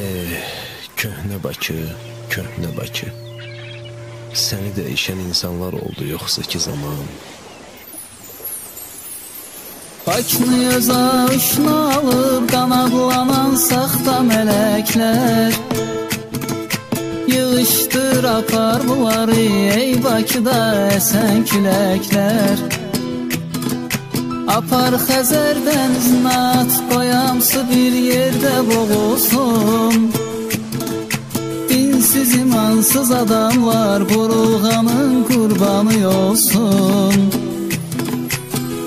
Eh, köhnə Bakı, köhnə Bakı. Səni dəyişən insanlar oldu yoxsa ki zaman. Bakmıyız aşına alıb qanadlanan saxta mələklər Yığışdır apar bunları ey Bakıda əsən küləklər Apar Xəzər dənizinə at qoyamsı bir yerdə boğulsun. Dinsiz imansız adamlar burulganın kurbanı olsun.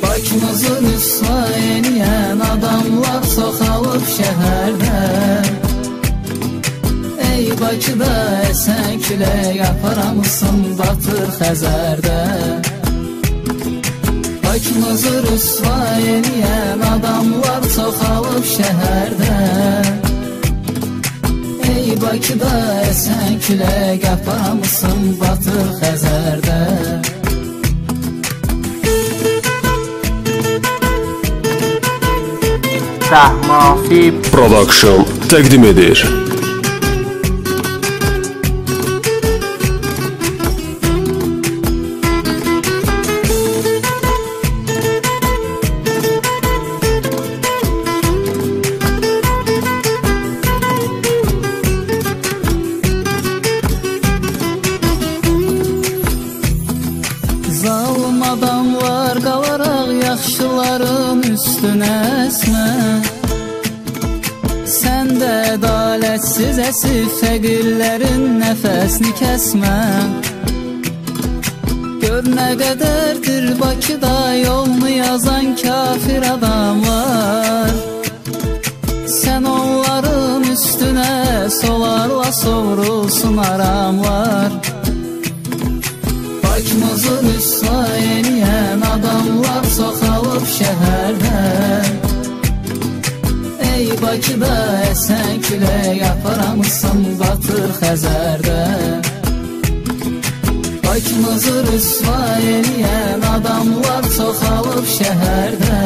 Bakımızı rüsva eyleyen adamlar sokalıp şehirde Ey Bakıda esen küle yaparamısın batır Xəzərdə Bakımızı rüsvay eləyən adamlar çoxalıb şəhərdə Ey Bakıda əsən külək aparamısın batır Xəzərdə Səhmafi Production təqdim edir. Zalım adamlar qalaraq yaxşıların üstünə əsmə. Sən də ədalətsiz əsib fəqirlərin nəfəsini kəsmə. Gör nə qədərdir Bakıda yolunu yazan kafir adamlar? Sən onların üstünə solarla sovrulsun aramlar Bakıda əsən külək aparamısın batır Xəzərdə Bakımızı rüsvay eləyən adamlar çoxalıb şəhərdə.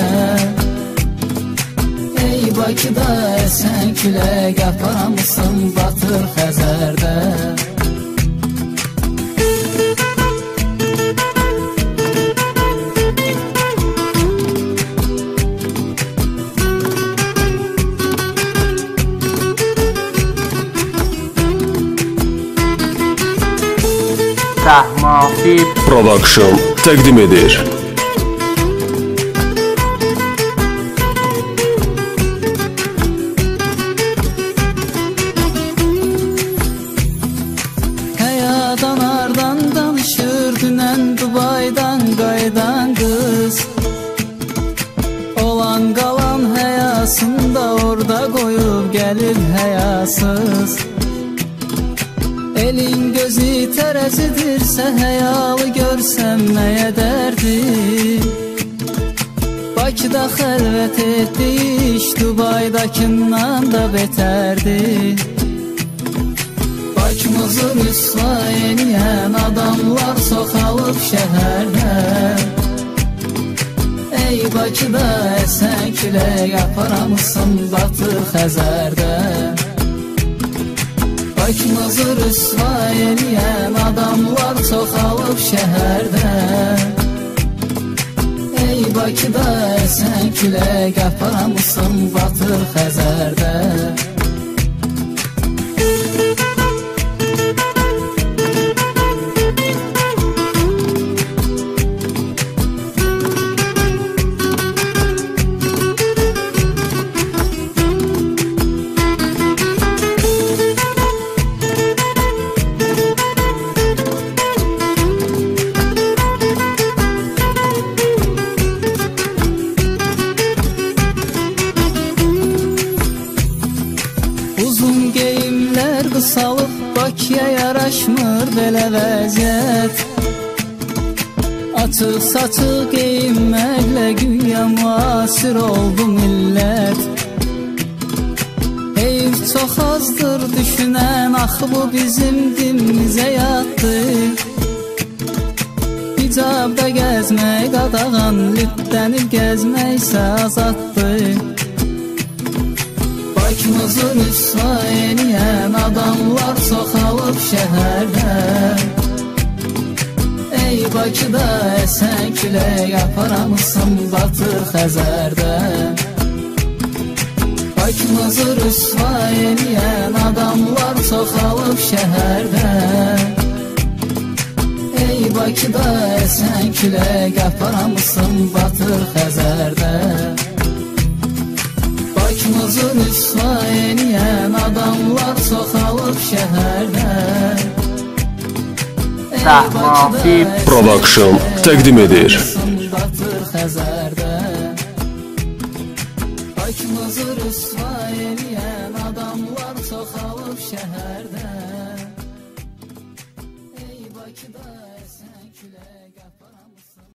Ey Bakıda əsən külək aparamısın batır Səhmafi Production təqdim edir. Həyadan ardan danışır dünən Dubaydan qaydan qız. Olan qalan həyasında orada qoyub gəlir həyasız. Elin tərəzidirsə həyalı görsəm nəyə dərdi? Bakıda xəlvət etdi iş Dubaydakından da betərdi. Bakımızı rüsvay eləyən adamlar çoxalıb şəhərdə. Ey Bakıda əsən külək aparamısın batır Xəzərdə Bakımızı rüsvay eləyən adamlar çoxalıb şəhərdə. Ey Bakıda əsən külək aparamısın batır Xəzərdə Bakıya yaraşmır belə vəziyyət. Açıq saçıq geyinməklə güya müasir oldu millət. Heyf çox azdır düşünən axı bu bizim dinimizə yatdı. Hicabda gəzmək qadağan, lütdənib gəzməksə azaddır Rüsva eləyən adamlar çoxalıb şəhərdə Ey Bakıda əsən külək aparamısın batır Xəzərdə Bakımızı rüsva eləyən adamlar çoxalıb şəhərdə Ey Bakıda əsən külək aparamısın batır Xəzərdə Başımızı rüsva eləyən adamlar soxalıb şəhərdə Səhmafi Production təqdim edir. Başımızı rüsva eləyən adamlar soxalıb şəhərdə Ey Bakıda